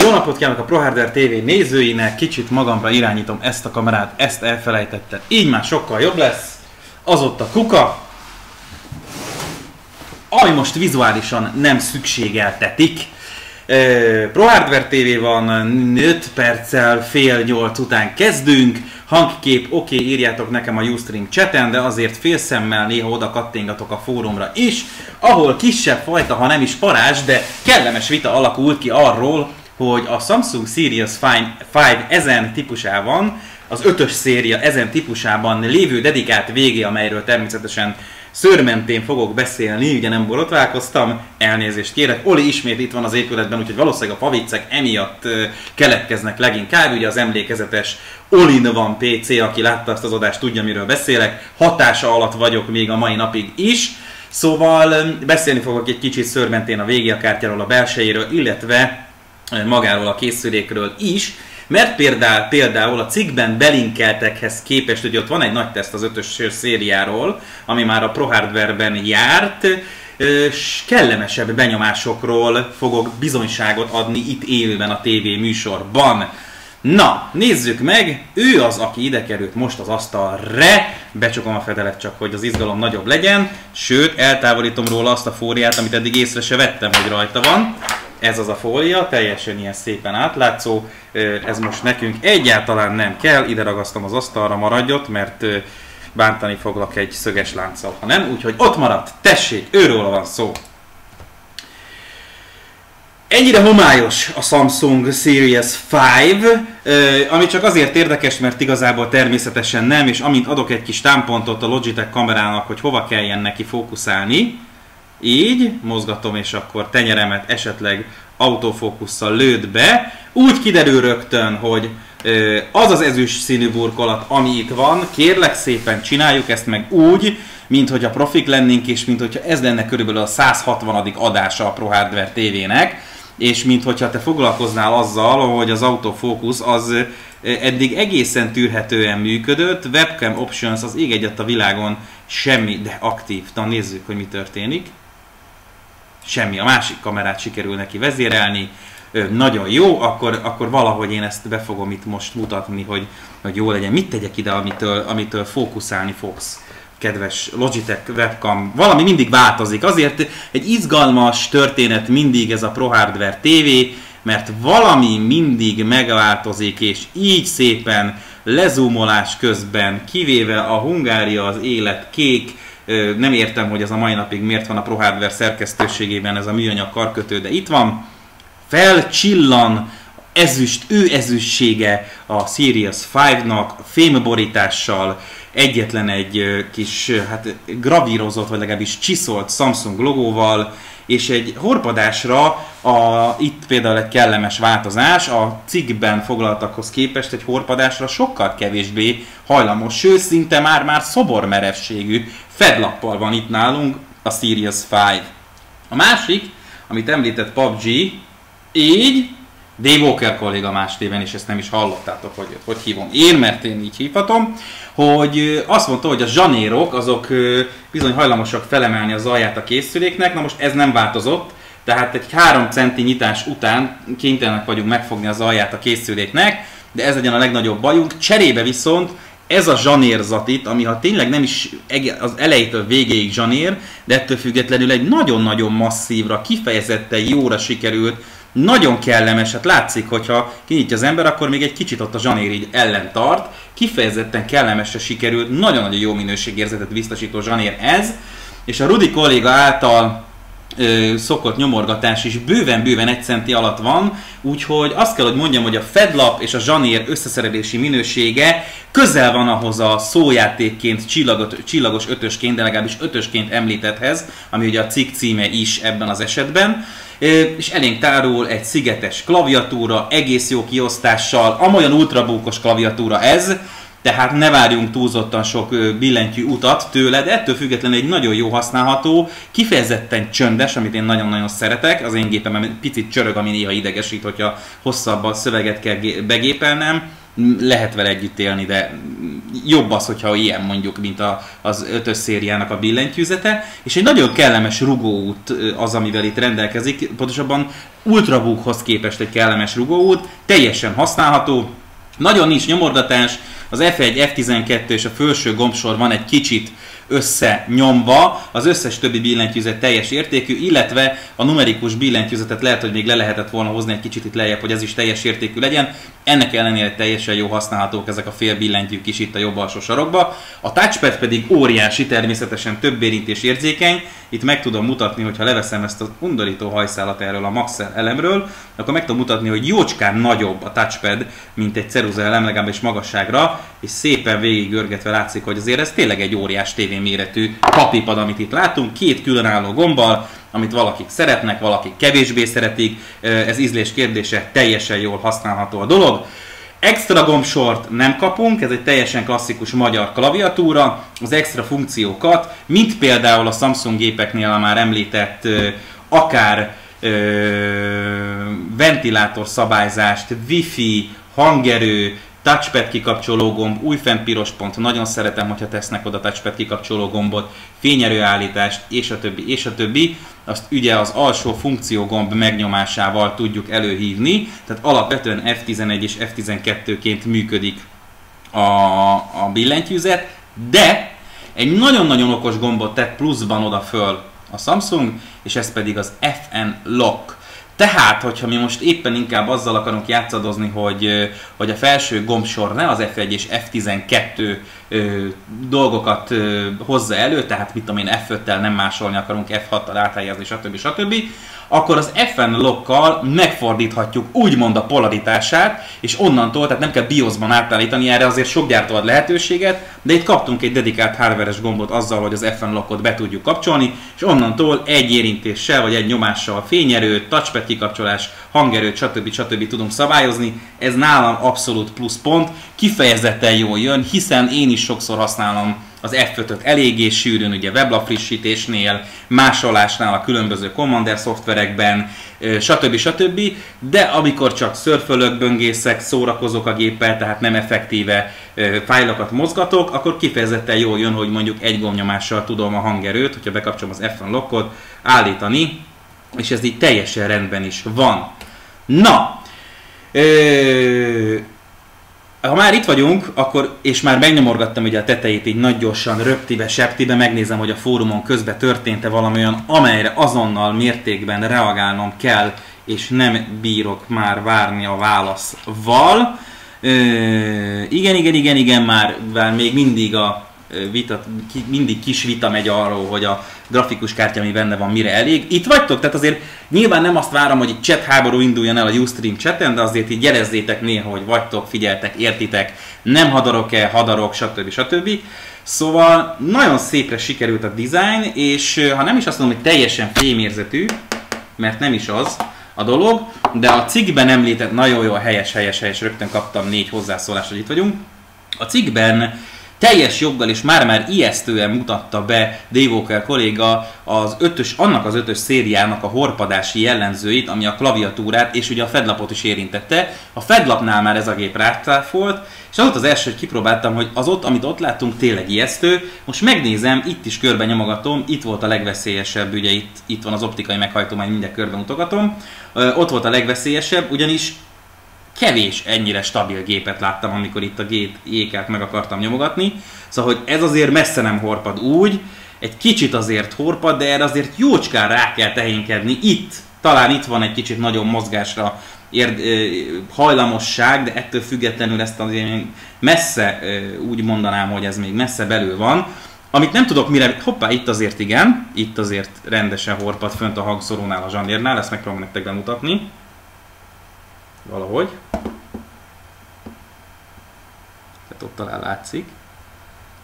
Jó napot kívánok a ProHardware TV nézőinek, kicsit magamra irányítom ezt a kamerát, ezt elfelejtettem. Így már sokkal jobb lesz. Az ott a kuka, ami most vizuálisan nem szükségeltetik. ProHardware TV van, 5 perccel fél 8 után kezdünk. Hangkép, oké, okay, írjátok nekem a Ustream chaten, de azért félszemmel néha oda kattingatok a fórumra is, ahol kisebb fajta, ha nem is parázs, de kellemes vita alakult ki arról, hogy a Samsung Series 5 ezen típusában, az ötös széria ezen típusában lévő dedikált végé, amelyről természetesen szőrmentén fogok beszélni, ugye nem borotválkoztam, elnézést kérek. Oli ismét itt van az épületben, úgyhogy valószínűleg a pavicek emiatt keletkeznek leginkább. Ugye az emlékezetes Olin van PC, aki látta azt az adást, tudja miről beszélek. Hatása alatt vagyok még a mai napig is. Szóval beszélni fogok egy kicsit szörmentén a végi a kártyáról, a belsejéről, illetve magáról a készülékről is, mert például, például a cikkben belinkeltekhez képest, hogy ott van egy nagy teszt az ötös szériáról, ami már a ProHardware-ben járt, és kellemesebb benyomásokról fogok bizonyságot adni itt élőben a TV műsorban. Na, nézzük meg, ő az, aki ide került most az asztalra, becsukom a fedelet csak, hogy az izgalom nagyobb legyen, sőt, eltávolítom róla azt a fóriát, amit eddig észre se vettem, hogy rajta van. Ez az a fólia, teljesen ilyen szépen átlátszó, ez most nekünk egyáltalán nem kell, ide ragasztom az asztalra, maradjott, mert bántani foglak egy szöges lánccal, ha nem, úgyhogy ott maradt, tessék, őről van szó. Ennyire homályos a Samsung Series 5, ami csak azért érdekes, mert igazából természetesen nem, és amint adok egy kis támpontot a Logitech kamerának, hogy hova kelljen neki fókuszálni, így mozgatom, és akkor tenyeremet esetleg autofókusszal lőd be, úgy kiderül rögtön, hogy az az ezüst színű burkolat, ami itt van, kérlek szépen csináljuk ezt meg úgy, mint hogy a profik lennénk, és mint hogyha ez lenne körülbelül a 160. adása a Pro Hardware TV-nek, és mint hogyha te foglalkoznál azzal, hogy az autofókusz az eddig egészen tűrhetően működött, webcam options az ég egyet a világon semmi, de aktív. Na nézzük, hogy mi történik. Semmi, a másik kamerát sikerül neki vezérelni, nagyon jó, akkor, akkor valahogy én ezt be fogom itt most mutatni, hogy, hogy jó legyen. Mit tegyek ide, amitől, amitől fókuszálni fogsz? kedves Logitech webcam, valami mindig változik. Azért egy izgalmas történet mindig ez a Pro Hardware TV, mert valami mindig megváltozik, és így szépen lezumolás közben, kivéve a Hungária az élet kék, nem értem, hogy ez a mai napig miért van a Pro Hardware szerkesztőségében ez a műanyag karkötő, de itt van. Felcsillan ezüst, ő ezüstsége a Series 5-nak, fémborítással, egyetlen egy kis hát, gravírozott, vagy legalábbis csiszolt Samsung logóval, és egy horpadásra a, itt például egy kellemes változás, a cikkben foglaltakhoz képest egy horpadásra sokkal kevésbé hajlamos, sőt szinte már-már szobormerevségű fedlappal van itt nálunk a Series 5. A másik, amit említett PUBG, így Dave Walker kolléga más téven, és ezt nem is hallottátok, hogy hogy hívom én, mert én így hívhatom, hogy azt mondta, hogy a zsanérok azok bizony hajlamosak felemelni az alját a készüléknek, na most ez nem változott, tehát egy 3 centi nyitás után kénytelenek vagyunk megfogni az alját a készüléknek, de ez legyen a legnagyobb bajunk. Cserébe viszont ez a zsanérzat itt, ami ha tényleg nem is az elejétől végéig zsanér, de ettől függetlenül egy nagyon-nagyon masszívra, kifejezetten jóra sikerült nagyon kellemes, hát látszik, hogyha kinyitja az ember, akkor még egy kicsit ott a zsanér így ellen tart. Kifejezetten kellemesre sikerült, nagyon-nagyon jó minőségérzetet biztosító zsanér ez, és a Rudi kolléga által ö, szokott nyomorgatás is bőven-bőven egy centi alatt van, úgyhogy azt kell, hogy mondjam, hogy a fedlap és a zsanér összeszerelési minősége közel van ahhoz a szójátékként, csillagot, csillagos ötösként, de legalábbis ötösként említethez, ami ugye a cikk címe is ebben az esetben. És elénk tárul egy szigetes klaviatúra, egész jó kiosztással, amolyan ultrabúkos klaviatúra ez, tehát ne várjunk túlzottan sok billentyű utat tőle, de ettől függetlenül egy nagyon jó használható, kifejezetten csöndes, amit én nagyon-nagyon szeretek, az én gépem picit csörög, ami néha idegesít, hogyha hosszabb a szöveget kell begépelnem, lehet vele együtt élni, de jobb az, hogyha ilyen mondjuk, mint a, az ötös szériának a billentyűzete, és egy nagyon kellemes rugóút az, amivel itt rendelkezik, pontosabban Ultrabookhoz képest egy kellemes rugóút, teljesen használható, nagyon nincs nyomorgatás, az F1, F12 és a felső gombsor van egy kicsit összenyomva, az összes többi billentyűzet teljes értékű, illetve a numerikus billentyűzetet lehet, hogy még le lehetett volna hozni egy kicsit itt lejjebb, hogy ez is teljes értékű legyen. Ennek ellenére teljesen jó használhatók ezek a fél billentyűk is itt a jobb alsó sarokba. A touchpad pedig óriási, természetesen több érintés érzékeny. Itt meg tudom mutatni, hogyha leveszem ezt az undorító hajszálat erről a Maxell elemről, akkor meg tudom mutatni, hogy jócskán nagyobb a touchpad, mint egy ceruza elem, legalábbis magasságra, és szépen végig görgetve látszik, hogy azért ez tényleg egy óriás tévé méretű papipad, amit itt látunk, két különálló gombbal, amit valakik szeretnek, valakik kevésbé szeretik, ez ízlés kérdése, teljesen jól használható a dolog. Extra gombsort nem kapunk, ez egy teljesen klasszikus magyar klaviatúra. Az extra funkciókat, mint például a Samsung gépeknél a már említett akár ventilátor szabályzást, wifi, hangerő, touchpad kikapcsoló gomb, új fent piros pont, nagyon szeretem, hogyha tesznek oda touchpad kikapcsoló gombot, fényerőállítást, és a többi, és a többi. Azt ugye az alsó funkció gomb megnyomásával tudjuk előhívni, tehát alapvetően F11 és F12-ként működik a, a billentyűzet, de egy nagyon-nagyon okos gombot tett pluszban oda föl a Samsung, és ez pedig az FN Lock tehát, hogyha mi most éppen inkább azzal akarunk játszadozni, hogy, hogy a felső gombsor ne az F1 és F12 dolgokat hozza elő, tehát mit tudom én F5-tel nem másolni akarunk, F6-tal áthelyezni, stb. stb akkor az FN lockkal megfordíthatjuk úgymond a polaritását, és onnantól, tehát nem kell BIOS-ban átállítani, erre azért sok gyártó ad lehetőséget, de itt kaptunk egy dedikált hardware gombot azzal, hogy az FN lockot be tudjuk kapcsolni, és onnantól egy érintéssel vagy egy nyomással fényerőt, touchpad kikapcsolás, hangerőt, stb. stb. tudunk szabályozni. Ez nálam abszolút plusz pont, kifejezetten jól jön, hiszen én is sokszor használom az F5-öt eléggé sűrűn, ugye weblap frissítésnél, másolásnál a különböző Commander szoftverekben, stb. stb. De amikor csak szörfölök, böngészek, szórakozok a géppel, tehát nem effektíve fájlokat mozgatok, akkor kifejezetten jól jön, hogy mondjuk egy gombnyomással tudom a hangerőt, hogyha bekapcsolom az F1 lockot, állítani, és ez így teljesen rendben is van. Na, ö, ha már itt vagyunk, akkor, és már megnyomorgattam ugye a tetejét így nagy gyorsan, röptibe, septibe, megnézem, hogy a fórumon közben történt-e valami amelyre azonnal mértékben reagálnom kell, és nem bírok már várni a válaszval. Ö, igen, igen, igen, igen, már, már még mindig a vita, mindig kis vita megy arról, hogy a grafikus kártya, ami benne van, mire elég. Itt vagytok, tehát azért nyilván nem azt várom, hogy itt chat háború induljon el a Ustream chaten, de azért így jelezzétek néha, hogy vagytok, figyeltek, értitek, nem hadarok-e, hadarok, stb. stb. Szóval nagyon szépre sikerült a design, és ha nem is azt mondom, hogy teljesen fémérzetű, mert nem is az a dolog, de a cikkben említett nagyon jó, helyes, helyes, helyes, rögtön kaptam négy hozzászólást, hogy itt vagyunk. A cikkben teljes joggal és már-már ijesztően mutatta be Dave Walker kolléga az ötös, annak az ötös szériának a horpadási jellemzőit, ami a klaviatúrát és ugye a fedlapot is érintette. A fedlapnál már ez a gép rátáfolt, és az ott az első, hogy kipróbáltam, hogy az ott, amit ott láttunk, tényleg ijesztő. Most megnézem, itt is körbe nyomogatom, itt volt a legveszélyesebb, ugye itt, itt van az optikai meghajtómány, mindjárt körbe mutogatom. Ott volt a legveszélyesebb, ugyanis kevés ennyire stabil gépet láttam, amikor itt a gét ékelt meg akartam nyomogatni. Szóval, hogy ez azért messze nem horpad úgy, egy kicsit azért horpad, de erre azért jócskán rá kell tehénkedni. Itt, talán itt van egy kicsit nagyon mozgásra érd, hajlamosság, de ettől függetlenül ezt azért messze úgy mondanám, hogy ez még messze belül van. Amit nem tudok mire, hoppá, itt azért igen, itt azért rendesen horpad fönt a hangszorónál a zsandérnál, ezt megpróbálom nektek bemutatni valahogy. Tehát ott talán látszik.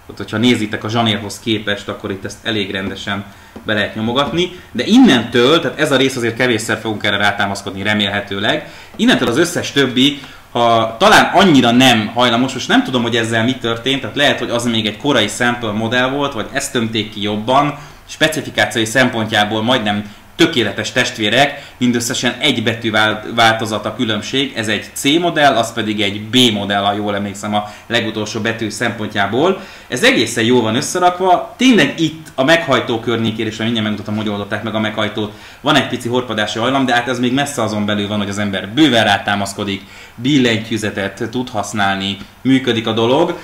Ott, hogyha nézitek a zsanérhoz képest, akkor itt ezt elég rendesen be lehet nyomogatni. De innentől, tehát ez a rész azért kevésszer fogunk erre rátámaszkodni remélhetőleg, innentől az összes többi, ha talán annyira nem hajlamos, most nem tudom, hogy ezzel mi történt, tehát lehet, hogy az még egy korai sample modell volt, vagy ezt tömték ki jobban, specifikációi szempontjából majdnem tökéletes testvérek, mindösszesen egy betű változat a különbség, ez egy C modell, az pedig egy B modell, ha jól emlékszem a legutolsó betű szempontjából. Ez egészen jól van összerakva, tényleg itt a meghajtó környékén, és mindjárt megmutatom, hogy oldották meg a meghajtót, van egy pici horpadási hajlam, de hát ez még messze azon belül van, hogy az ember bőven rátámaszkodik, billentyűzetet tud használni, működik a dolog.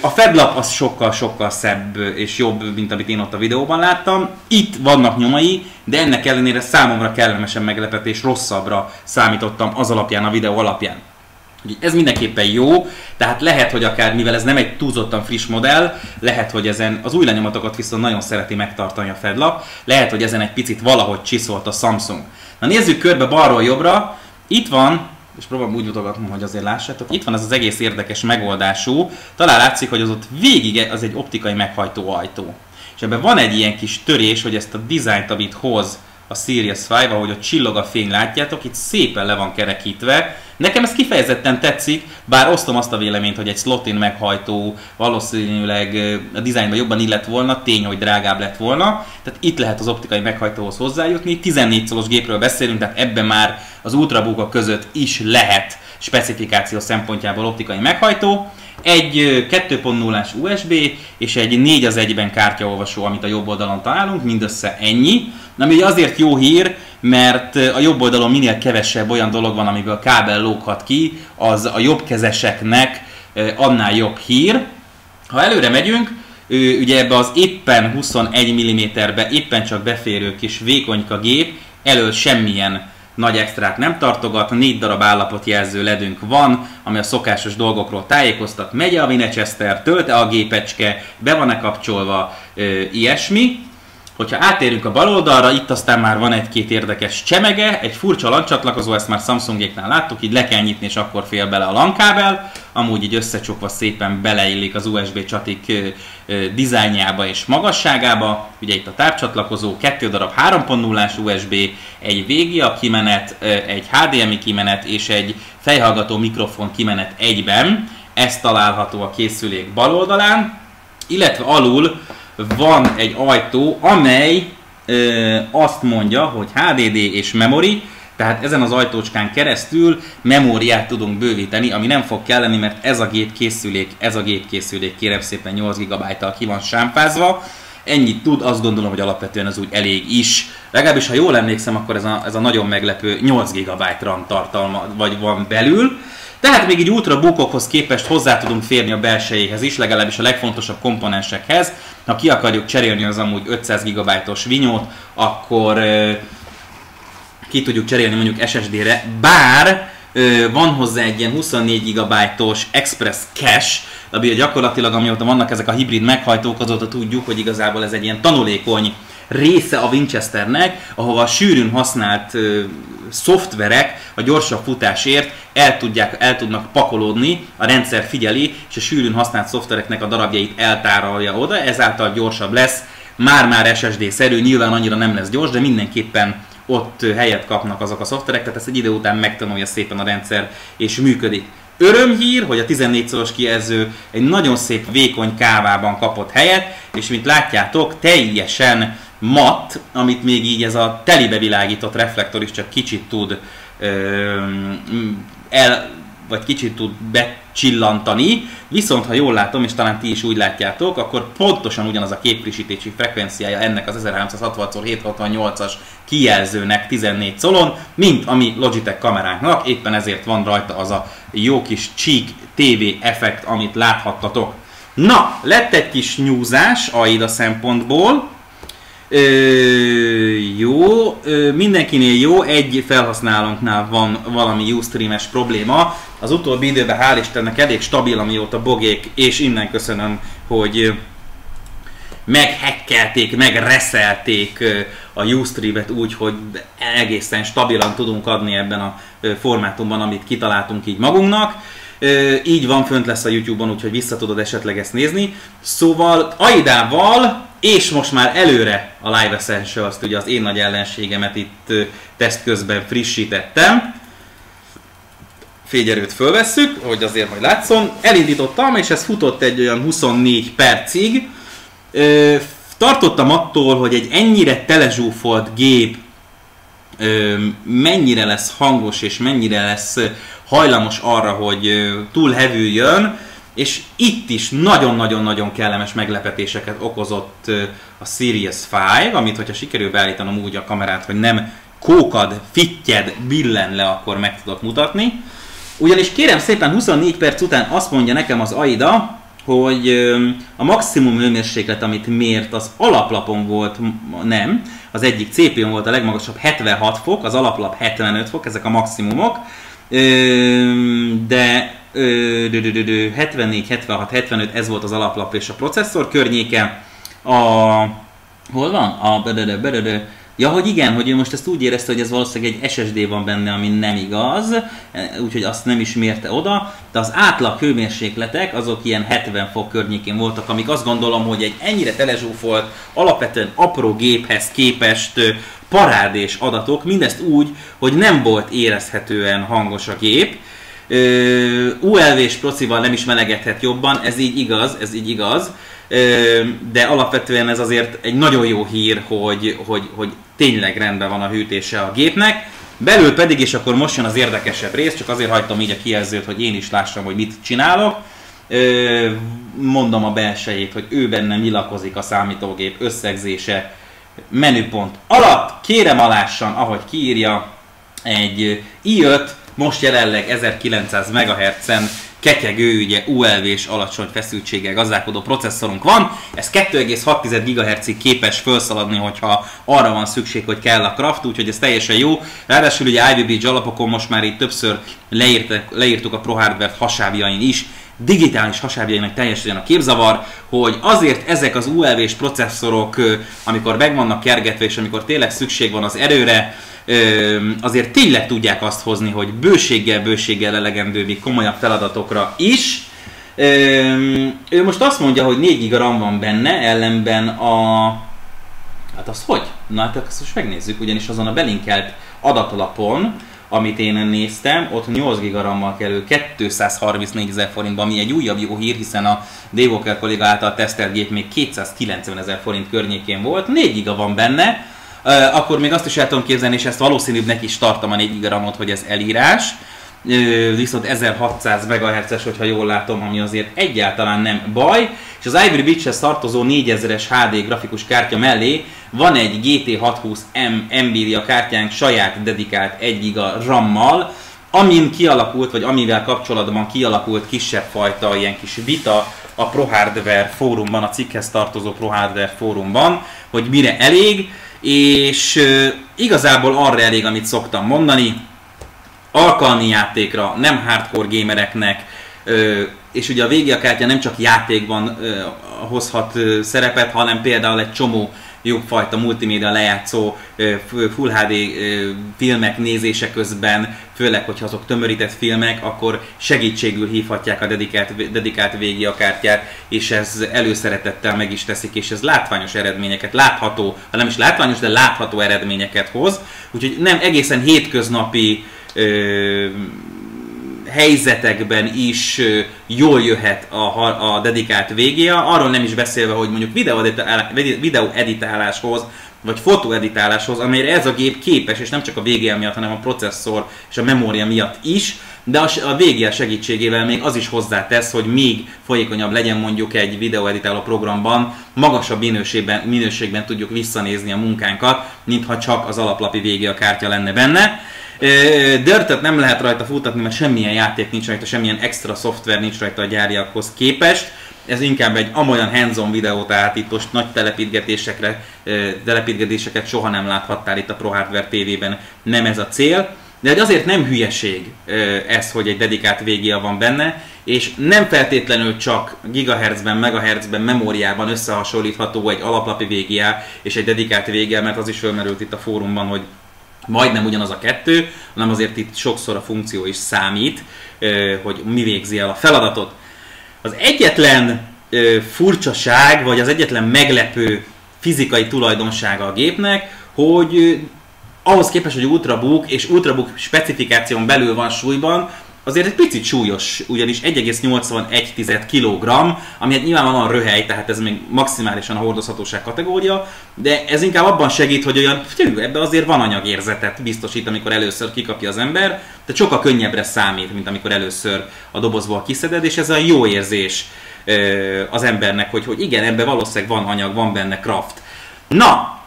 A fedlap az sokkal-sokkal szebb és jobb, mint amit én ott a videóban láttam. Itt vannak nyomai, de ennek ellenére számomra kellemesen meglepetés, rosszabbra számítottam az alapján, a videó alapján. Ez mindenképpen jó, tehát lehet, hogy akár, mivel ez nem egy túlzottan friss modell, lehet, hogy ezen az új lenyomatokat viszont nagyon szereti megtartani a fedlap, lehet, hogy ezen egy picit valahogy csiszolt a Samsung. Na nézzük körbe balról jobbra, itt van és próbálom úgy mutogatnom, hogy azért lássátok. Itt van ez az egész érdekes megoldású. Talán látszik, hogy az ott végig az egy optikai meghajtó ajtó. És ebben van egy ilyen kis törés, hogy ezt a dizájnt, amit hoz a Sirius 5, ahogy a csillog a fény, látjátok, itt szépen le van kerekítve. Nekem ez kifejezetten tetszik, bár osztom azt a véleményt, hogy egy slotin meghajtó valószínűleg a dizájnban jobban illett volna, tény, hogy drágább lett volna. Tehát itt lehet az optikai meghajtóhoz hozzájutni. 14 szolos gépről beszélünk, tehát ebben már az ultrabookok között is lehet specifikáció szempontjából optikai meghajtó egy 2.0-ás USB és egy 4 az 1-ben kártyaolvasó, amit a jobb oldalon találunk, mindössze ennyi. Ami azért jó hír, mert a jobb oldalon minél kevesebb olyan dolog van, amiből kábel lóghat ki, az a jobbkezeseknek annál jobb hír. Ha előre megyünk, ugye ebbe az éppen 21 mm-be éppen csak beférő kis vékonyka gép elől semmilyen nagy extrát nem tartogat, négy darab állapotjelző ledünk van, ami a szokásos dolgokról tájékoztat, megy a Winchester, tölte a gépecske, be van-e kapcsolva, ö, ilyesmi. Hogyha átérünk a bal oldalra, itt aztán már van egy-két érdekes csemege, egy furcsa lancsatlakozó, ezt már Samsungéknál láttuk, így le kell nyitni, és akkor fél bele a lankábel. Amúgy így összecsukva szépen beleillik az USB csatik dizájnjába és magasságába. Ugye itt a tápcsatlakozó, kettő darab 3.0-ás USB, egy VGA kimenet, egy HDMI kimenet és egy fejhallgató mikrofon kimenet egyben. Ez található a készülék bal oldalán, illetve alul van egy ajtó, amely ö, azt mondja, hogy HDD és memory, tehát ezen az ajtócskán keresztül memóriát tudunk bővíteni, ami nem fog kelleni, mert ez a gép készülék, ez a gép készülék kérem szépen 8 GB-tal ki van sámpázva. Ennyit tud, azt gondolom, hogy alapvetően az úgy elég is. Legalábbis, ha jól emlékszem, akkor ez a, ez a nagyon meglepő 8 GB RAM tartalma vagy van belül. Tehát még így ultrabukokhoz képest hozzá tudunk férni a belsejéhez is, legalábbis a legfontosabb komponensekhez. Ha ki akarjuk cserélni az amúgy 500 GB-os vinyót, akkor ki tudjuk cserélni mondjuk SSD-re, bár van hozzá egy ilyen 24 GB-os Express Cache, ami gyakorlatilag amióta vannak ezek a hibrid meghajtók, azóta tudjuk, hogy igazából ez egy ilyen tanulékony része a Winchesternek, ahova a sűrűn használt ö, szoftverek a gyorsabb futásért el, tudják, el tudnak pakolódni, a rendszer figyeli, és a sűrűn használt szoftvereknek a darabjait eltárolja oda, ezáltal gyorsabb lesz, már-már SSD-szerű, nyilván annyira nem lesz gyors, de mindenképpen ott helyet kapnak azok a szoftverek, tehát ezt egy idő után megtanulja szépen a rendszer, és működik. Örömhír, hogy a 14 szoros kijelző egy nagyon szép vékony kávában kapott helyet, és mint látjátok, teljesen matt, amit még így ez a telibe világított reflektor is csak kicsit tud el, vagy kicsit tud becsillantani, viszont ha jól látom, és talán ti is úgy látjátok, akkor pontosan ugyanaz a képfrissítési frekvenciája ennek az 1360x768-as kijelzőnek 14 szolon, mint ami Logitech kameránknak, éppen ezért van rajta az a jó kis Cheek TV effekt, amit láthattatok. Na, lett egy kis nyúzás AIDA szempontból, Ö, jó, ö, mindenkinél jó, egy felhasználónknál van valami Ustream-es probléma. Az utóbbi időben hál' Istennek elég stabil, amióta bogék, és innen köszönöm, hogy meghekkelték, megreszelték a Ustream-et úgy, hogy egészen stabilan tudunk adni ebben a formátumban, amit kitaláltunk így magunknak. Így van, fönt lesz a YouTube-on, úgyhogy vissza tudod esetleg ezt nézni. Szóval Aidával és most már előre a Live Essentials-t, ugye az én nagy ellenségemet itt teszt közben frissítettem. Fényerőt fölvesszük, hogy azért majd látszom. Elindítottam, és ez futott egy olyan 24 percig. Tartottam attól, hogy egy ennyire telezsúfolt gép mennyire lesz hangos és mennyire lesz hajlamos arra, hogy túl hevüljön, és itt is nagyon-nagyon-nagyon kellemes meglepetéseket okozott a Series 5, amit hogyha sikerül beállítanom úgy a kamerát, hogy nem kókad, fittyed, billen le, akkor meg tudok mutatni. Ugyanis kérem szépen 24 perc után azt mondja nekem az AIDA, hogy a maximum hőmérséklet, amit mért, az alaplapon volt, nem, az egyik CPU volt a legmagasabb 76 fok, az alaplap 75 fok, ezek a maximumok, de 74, 76, 75, ez volt az alaplap és a processzor környéke. A, hol van? A, Ja, hogy igen, hogy ő most ezt úgy érezte, hogy ez valószínűleg egy SSD van benne, ami nem igaz, úgyhogy azt nem is mérte oda, de az átlag hőmérsékletek azok ilyen 70 fok környékén voltak, amik azt gondolom, hogy egy ennyire telezsúfolt, alapvetően apró géphez képest parádés adatok, mindezt úgy, hogy nem volt érezhetően hangos a gép, ULV-s procival nem is melegedhet jobban, ez így igaz, ez így igaz, de alapvetően ez azért egy nagyon jó hír, hogy, hogy, hogy tényleg rendben van a hűtése a gépnek. Belül pedig, és akkor most jön az érdekesebb rész, csak azért hagytam így a kijelzőt, hogy én is lássam, hogy mit csinálok. Mondom a belsejét, hogy ő benne nyilakozik a számítógép összegzése menüpont alatt. Kérem alássan, ahogy kiírja, egy i5, most jelenleg 1900 MHz-en ketyegő, ugye ULV-s alacsony feszültséggel gazdálkodó processzorunk van. Ez 2,6 GHz-ig képes felszaladni, hogyha arra van szükség, hogy kell a craft, úgyhogy ez teljesen jó. Ráadásul ugye IVB alapokon most már itt többször leírtak, leírtuk a Pro Hardware hasábjain is, digitális hasábjainak teljesen a képzavar, hogy azért ezek az ULV-s processzorok, amikor meg vannak kergetve, és amikor tényleg szükség van az erőre, azért tényleg tudják azt hozni, hogy bőséggel, bőséggel elegendő még komolyabb feladatokra is. Ő most azt mondja, hogy 4 GB RAM van benne, ellenben a... Hát az hogy? Na hát azt most megnézzük, ugyanis azon a belinkelt adatalapon, amit én néztem, ott 8 GB RAM-mal kerül 234 ezer forintban, ami egy újabb jó hír, hiszen a Dave kolléga által tesztelt gép még 290 ezer forint környékén volt, 4 GB van benne, akkor még azt is el tudom képzelni, és ezt valószínűbbnek is tartom a 4 gigramot, hogy ez elírás. Viszont 1600 MHz-es, hogyha jól látom, ami azért egyáltalán nem baj. És az Ivory Beach-hez tartozó 4000-es HD grafikus kártya mellé van egy GT620M Nvidia kártyánk saját dedikált 1 GB RAM-mal, amin kialakult, vagy amivel kapcsolatban kialakult kisebb fajta ilyen kis vita a Pro Hardware fórumban, a cikkhez tartozó Pro Hardware fórumban, hogy mire elég és igazából arra elég, amit szoktam mondani, alkalmi játékra, nem hardcore gamereknek, és ugye a VGA kártya nem csak játékban hozhat szerepet, hanem például egy csomó jobbfajta multimédia lejátszó Full HD filmek nézése közben, főleg, hogyha azok tömörített filmek, akkor segítségül hívhatják a dedikált, dedikált VGA kártyát, és ez előszeretettel meg is teszik, és ez látványos eredményeket, látható, ha nem is látványos, de látható eredményeket hoz. Úgyhogy nem egészen hétköznapi ö, helyzetekben is jól jöhet a, a dedikált VGA, arról nem is beszélve, hogy mondjuk videóeditáláshoz, vagy fotóeditáláshoz, amelyre ez a gép képes, és nem csak a VGA miatt, hanem a processzor és a memória miatt is, de a VGA segítségével még az is hozzátesz, hogy még folyékonyabb legyen mondjuk egy videóeditáló programban, magasabb minőségben, minőségben tudjuk visszanézni a munkánkat, mintha csak az alaplapi VGA kártya lenne benne. Dörtöt nem lehet rajta futatni, mert semmilyen játék nincs rajta, semmilyen extra szoftver nincs rajta a gyáriakhoz képest. Ez inkább egy amolyan hands-on videó, tehát itt most nagy telepítgetésekre, telepítgetéseket soha nem láthattál itt a Pro Hardware TV-ben, nem ez a cél. De azért nem hülyeség ez, hogy egy dedikált VGA van benne, és nem feltétlenül csak gigahertzben, megahertzben, memóriában összehasonlítható egy alaplapi VGA és egy dedikált VGA, mert az is felmerült itt a fórumban, hogy majdnem ugyanaz a kettő, hanem azért itt sokszor a funkció is számít, hogy mi végzi el a feladatot. Az egyetlen furcsaság, vagy az egyetlen meglepő fizikai tulajdonsága a gépnek, hogy ahhoz képest, hogy Ultrabook és Ultrabook specifikáción belül van súlyban, azért egy picit súlyos, ugyanis 1,81 kg, ami hát nyilvánvalóan röhely, tehát ez még maximálisan a hordozhatóság kategória, de ez inkább abban segít, hogy olyan, figyelj, ebbe azért van anyagérzetet biztosít, amikor először kikapja az ember, tehát sokkal könnyebbre számít, mint amikor először a dobozból kiszeded, és ez a jó érzés az embernek, hogy, hogy igen, ebben valószínűleg van anyag, van benne kraft. Na,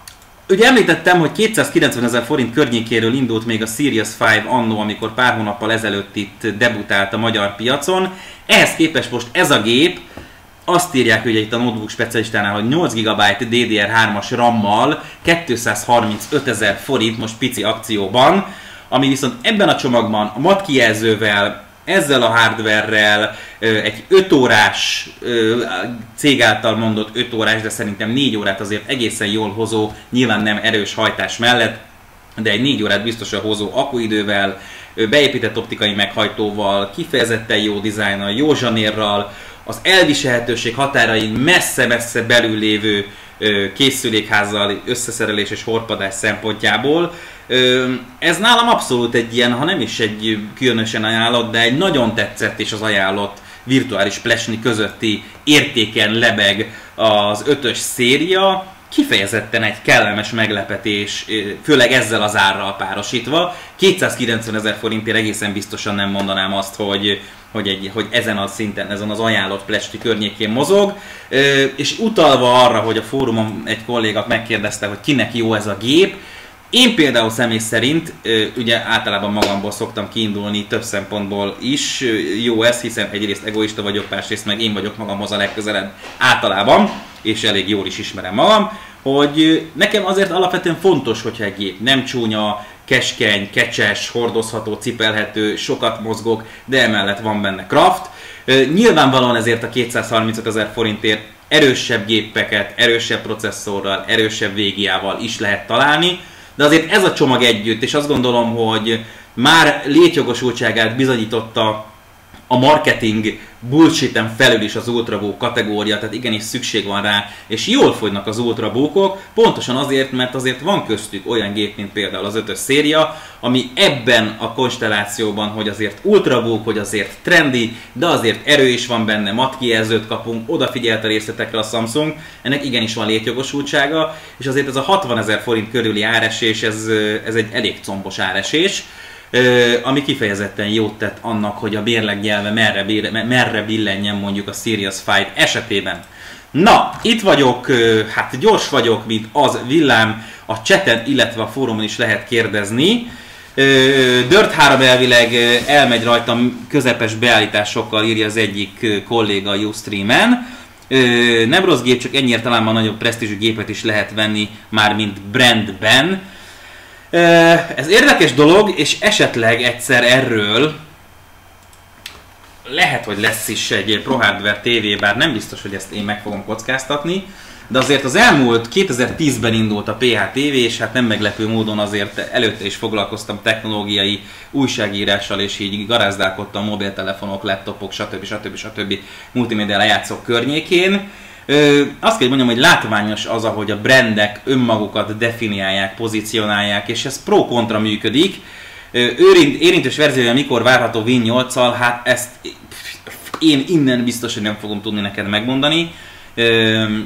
Ugye említettem, hogy 290 ezer forint környékéről indult még a Sirius 5 annó, amikor pár hónappal ezelőtt itt debutált a magyar piacon. Ehhez képest most ez a gép, azt írják ugye itt a notebook specialistánál, hogy 8 GB DDR3-as RAM-mal 235 ezer forint most pici akcióban, ami viszont ebben a csomagban a mat kijelzővel, ezzel a hardverrel, egy 5 órás, cég által mondott 5 órás, de szerintem 4 órát azért egészen jól hozó, nyilván nem erős hajtás mellett, de egy 4 órát biztosan hozó akuidővel, beépített optikai meghajtóval, kifejezetten jó dizájnnal, jó zsanérral, az elviselhetőség határain messze-messze belül lévő készülékházzal, összeszerelés és horpadás szempontjából. Ez nálam abszolút egy ilyen, ha nem is egy különösen ajánlott, de egy nagyon tetszett és az ajánlott virtuális plesni közötti értéken lebeg az ötös széria, kifejezetten egy kellemes meglepetés, főleg ezzel az árral párosítva. 290 ezer forintért egészen biztosan nem mondanám azt, hogy, hogy, egy, hogy ezen a szinten, ezen az ajánlott plesti környékén mozog. És utalva arra, hogy a fórumon egy kolléga megkérdezte, hogy kinek jó ez a gép, én például személy szerint, ugye általában magamból szoktam kiindulni több szempontból is, jó ez, hiszen egyrészt egoista vagyok, másrészt meg én vagyok magamhoz a legközelebb általában, és elég jól is ismerem magam, hogy nekem azért alapvetően fontos, hogyha egy gép nem csúnya, keskeny, kecses, hordozható, cipelhető, sokat mozgok, de emellett van benne craft. Nyilvánvalóan ezért a 235 ezer forintért erősebb gépeket, erősebb processzorral, erősebb végiával is lehet találni, de azért ez a csomag együtt, és azt gondolom, hogy már létjogosultságát bizonyította a marketing bullshiten felül is az ultrabook kategória, tehát igenis szükség van rá, és jól fogynak az ultrabookok, pontosan azért, mert azért van köztük olyan gép, mint például az ötös széria, ami ebben a konstellációban, hogy azért ultrabook, hogy azért trendi, de azért erő is van benne, mat kijelzőt kapunk, odafigyelt a részletekre a Samsung, ennek igenis van létjogosultsága, és azért ez a 60 ezer forint körüli áresés, ez, ez egy elég combos áresés, ami kifejezetten jót tett annak, hogy a bérleg nyelve merre, merre billenjen mondjuk a Sirius 5 esetében. Na, itt vagyok, hát gyors vagyok, mint az villám, a chaten, illetve a fórumon is lehet kérdezni. Dirt 3 elvileg elmegy rajtam közepes beállításokkal, írja az egyik kolléga a Ustreamen. Nem rossz gép, csak ennyire talán már nagyobb presztízsű gépet is lehet venni, már mint brandben. Ez érdekes dolog, és esetleg egyszer erről lehet, hogy lesz is egy Pro Hardware TV, bár nem biztos, hogy ezt én meg fogom kockáztatni, de azért az elmúlt 2010-ben indult a PH TV, és hát nem meglepő módon azért előtte is foglalkoztam technológiai újságírással, és így garázdálkodtam mobiltelefonok, laptopok, stb. stb. stb. stb. multimédia lejátszók környékén. Ö, azt kell mondjam, hogy látványos az, ahogy a brandek önmagukat definiálják, pozícionálják, és ez pro-kontra működik. Őrint, érintős verziója mikor várható Win 8-al, hát ezt én innen biztos, hogy nem fogom tudni neked megmondani.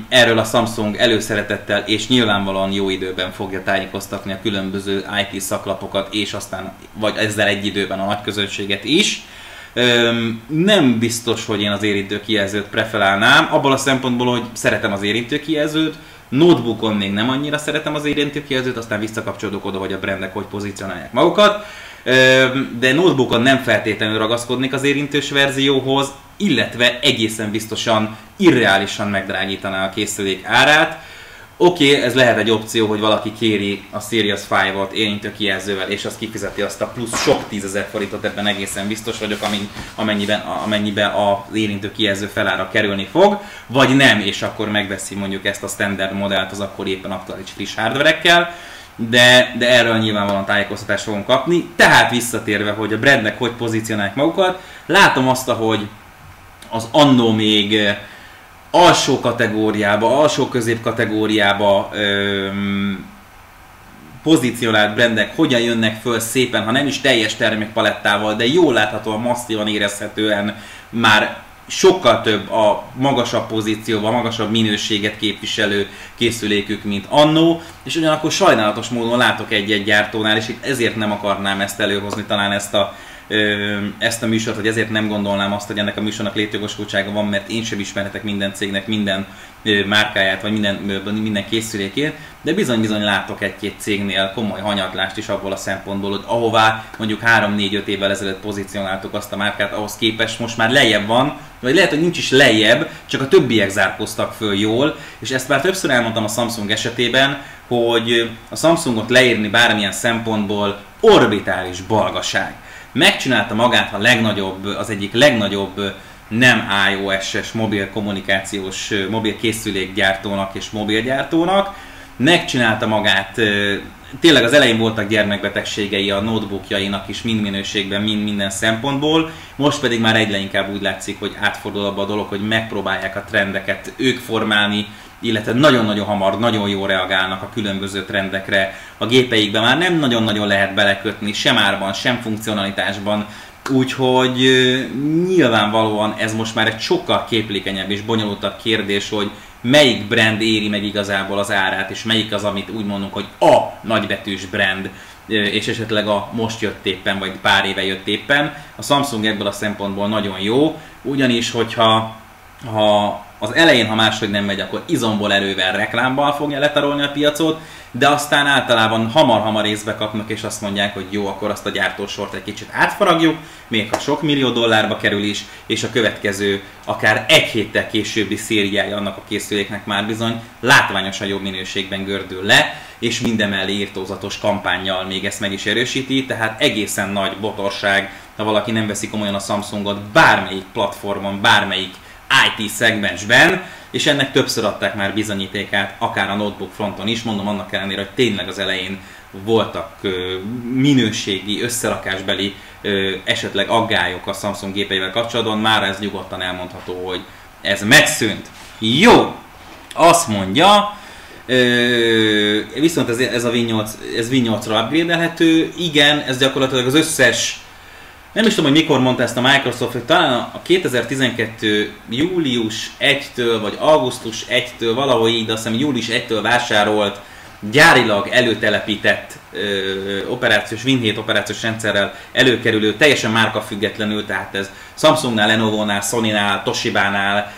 Erről a Samsung előszeretettel és nyilvánvalóan jó időben fogja tájékoztatni a különböző IT szaklapokat, és aztán vagy ezzel egy időben a nagy közönséget is. Nem biztos, hogy én az érintő kijelzőt preferálnám, abból a szempontból, hogy szeretem az érintő kijelzőt, notebookon még nem annyira szeretem az érintő kijelzőt, aztán visszakapcsolódok oda, hogy a brandek hogy pozícionálják magukat, de notebookon nem feltétlenül ragaszkodnék az érintős verzióhoz, illetve egészen biztosan irreálisan megdrágítaná a készülék árát, Oké, okay, ez lehet egy opció, hogy valaki kéri a Series 5-ot érintő kijelzővel, és az kifizeti azt a plusz sok tízezer forintot, ebben egészen biztos vagyok, amennyiben, amennyiben az érintő kijelző felára kerülni fog, vagy nem, és akkor megveszi mondjuk ezt a standard modellt az akkor éppen aktuális friss hardverekkel, de, de erről nyilvánvalóan tájékoztatást fogunk kapni. Tehát visszatérve, hogy a brandnek hogy pozícionálják magukat, látom azt, hogy az annó még alsó kategóriába, alsó közép kategóriába öm, pozícionált brandek hogyan jönnek föl szépen, ha nem is teljes termékpalettával, de jól láthatóan, masszívan érezhetően már sokkal több a magasabb pozícióban, magasabb minőséget képviselő készülékük, mint annó, és ugyanakkor sajnálatos módon látok egy-egy gyártónál, és itt ezért nem akarnám ezt előhozni, talán ezt a ezt a műsort, hogy ezért nem gondolnám azt, hogy ennek a műsornak létjogosultsága van, mert én sem ismerhetek minden cégnek minden márkáját, vagy minden, minden készülékét, de bizony-bizony látok egy-két cégnél komoly hanyatlást is abból a szempontból, hogy ahová mondjuk 3-4-5 évvel ezelőtt pozícionáltuk azt a márkát, ahhoz képest most már lejjebb van, vagy lehet, hogy nincs is lejjebb, csak a többiek zárkoztak föl jól, és ezt már többször elmondtam a Samsung esetében, hogy a Samsungot leírni bármilyen szempontból orbitális balgaság megcsinálta magát a legnagyobb, az egyik legnagyobb nem iOS-es mobil kommunikációs, mobil készülékgyártónak és mobilgyártónak, megcsinálta magát, tényleg az elején voltak gyermekbetegségei a notebookjainak is mind minőségben, mind minden szempontból, most pedig már egyre inkább úgy látszik, hogy átfordul abba a dolog, hogy megpróbálják a trendeket ők formálni, illetve nagyon-nagyon hamar, nagyon jól reagálnak a különböző trendekre. A gépeikben már nem nagyon-nagyon lehet belekötni, sem árban, sem funkcionalitásban, úgyhogy nyilvánvalóan ez most már egy sokkal képlékenyebb és bonyolultabb kérdés, hogy melyik brand éri meg igazából az árát, és melyik az, amit úgy mondunk, hogy a nagybetűs brand, és esetleg a most jött éppen, vagy pár éve jött éppen. A Samsung ebből a szempontból nagyon jó, ugyanis hogyha ha az elején, ha máshogy nem megy, akkor izomból erővel reklámban fogja letarolni a piacot, de aztán általában hamar-hamar észbe kapnak, és azt mondják, hogy jó, akkor azt a gyártósort egy kicsit átfaragjuk, még ha sok millió dollárba kerül is, és a következő, akár egy héttel későbbi szériája annak a készüléknek már bizony látványosan jobb minőségben gördül le, és mindemellé írtózatos kampányjal még ezt meg is erősíti, tehát egészen nagy botorság, ha valaki nem veszi komolyan a Samsungot bármelyik platformon, bármelyik IT szegmensben, és ennek többször adták már bizonyítékát, akár a notebook fronton is, mondom annak ellenére, hogy tényleg az elején voltak minőségi, összerakásbeli esetleg aggályok a Samsung gépeivel kapcsolatban, már ez nyugodtan elmondható, hogy ez megszűnt. Jó, azt mondja, viszont ez, ez a V8, ez V8-ra upgrade igen, ez gyakorlatilag az összes nem is tudom, hogy mikor mondta ezt a Microsoft, hogy talán a 2012. július 1-től, vagy augusztus 1-től, valahogy így, de azt hiszem július 1-től vásárolt, gyárilag előtelepített ö, operációs, Win7 operációs rendszerrel előkerülő, teljesen márka függetlenül, tehát ez Samsungnál, Lenovo-nál, Sony-nál, Toshiba-nál,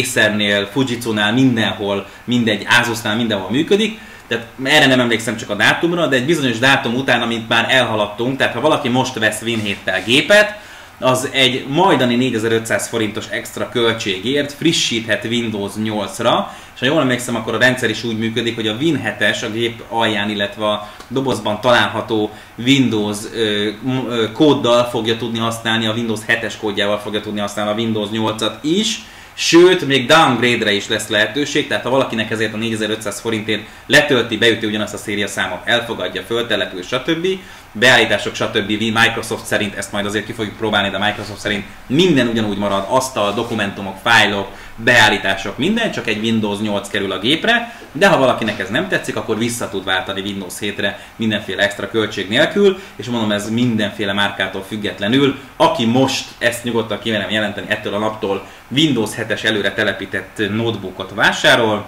Acernél, Fujitsu-nál, mindenhol, mindegy, Asusnál, mindenhol működik tehát erre nem emlékszem csak a dátumra, de egy bizonyos dátum után, amit már elhaladtunk, tehát ha valaki most vesz Win 7 gépet, az egy majdani 4500 forintos extra költségért frissíthet Windows 8-ra, és ha jól emlékszem, akkor a rendszer is úgy működik, hogy a Win 7-es a gép alján, illetve a dobozban található Windows ö, ö, kóddal fogja tudni használni, a Windows 7-es kódjával fogja tudni használni a Windows 8-at is, Sőt, még downgrade-re is lesz lehetőség, tehát ha valakinek ezért a 4500 forintért letölti, beüti ugyanazt a széria számot, elfogadja, föltelepül, stb. Beállítások, stb. Microsoft szerint ezt majd azért ki fogjuk próbálni, de Microsoft szerint minden ugyanúgy marad, asztal, dokumentumok, fájlok, beállítások, minden, csak egy Windows 8 kerül a gépre, de ha valakinek ez nem tetszik, akkor vissza tud váltani Windows 7-re mindenféle extra költség nélkül, és mondom, ez mindenféle márkától függetlenül. Aki most ezt nyugodtan kimerem jelenteni ettől a naptól Windows 7-es előre telepített notebookot vásárol,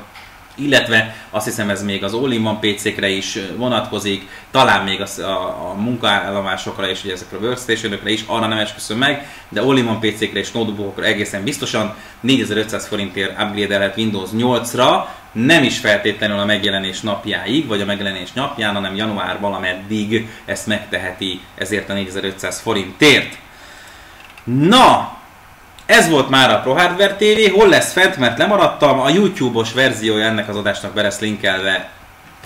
illetve azt hiszem ez még az all-in-one PC-kre is vonatkozik, talán még a, a, a munkaállomásokra és ugye ezekre a workstation is, arra nem esküszöm meg, de all-in-one PC-kre és notebookokra egészen biztosan 4500 forintért upgrade Windows 8-ra, nem is feltétlenül a megjelenés napjáig, vagy a megjelenés napján, hanem január valameddig ezt megteheti ezért a 4500 forintért. Na, ez volt már a Pro Hardware TV, hol lesz fent, mert lemaradtam, a YouTube-os verziója ennek az adásnak be lesz linkelve,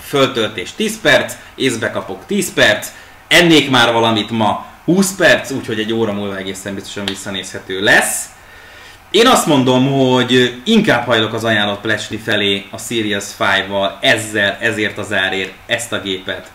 föltöltés 10 perc, észbe kapok 10 perc, ennék már valamit ma 20 perc, úgyhogy egy óra múlva egészen biztosan visszanézhető lesz. Én azt mondom, hogy inkább hajlok az ajánlott plecsni felé a Series 5-val, ezzel, ezért az árért, ezt a gépet,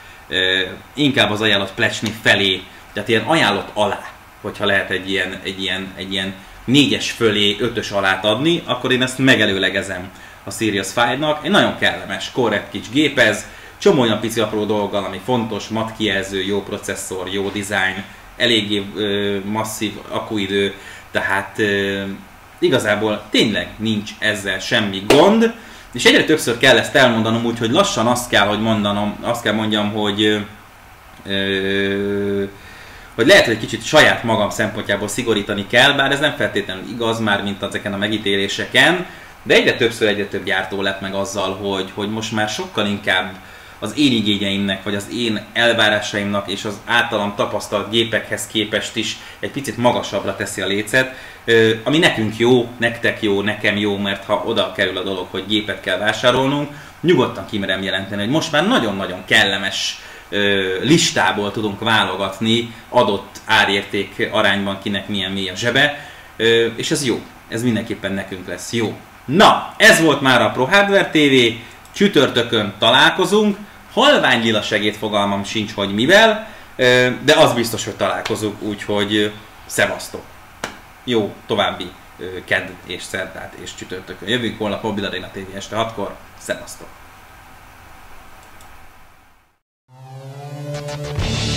inkább az ajánlott plecsni felé, tehát ilyen ajánlott alá, hogyha lehet egy ilyen, egy ilyen, egy ilyen négyes fölé ötös alát adni, akkor én ezt megelőlegezem a Sirius 5-nak. Egy nagyon kellemes, korrekt kis gép ez, csomó olyan pici apró dolggal, ami fontos, mat kijelző, jó processzor, jó design, eléggé ö, masszív akuidő, tehát ö, igazából tényleg nincs ezzel semmi gond, és egyre többször kell ezt elmondanom, úgyhogy lassan azt kell, hogy mondanom, azt kell mondjam, hogy ö, hogy lehet, hogy egy kicsit saját magam szempontjából szigorítani kell, bár ez nem feltétlenül igaz már, mint ezeken a megítéléseken, de egyre többször egyre több gyártó lett meg azzal, hogy, hogy most már sokkal inkább az én igényeimnek, vagy az én elvárásaimnak és az általam tapasztalt gépekhez képest is egy picit magasabbra teszi a lécet, ami nekünk jó, nektek jó, nekem jó, mert ha oda kerül a dolog, hogy gépet kell vásárolnunk, nyugodtan kimerem jelenteni, hogy most már nagyon-nagyon kellemes listából tudunk válogatni adott árérték arányban kinek milyen mély a zsebe, és ez jó. Ez mindenképpen nekünk lesz jó. Na, ez volt már a Pro Hardware TV, csütörtökön találkozunk, halvány lila segédfogalmam sincs, hogy mivel, de az biztos, hogy találkozunk, úgyhogy szevasztok! Jó további kedd és szerdát és csütörtökön. Jövünk holnap Mobil Arena TV este 6-kor. Szevasztok! Thank you.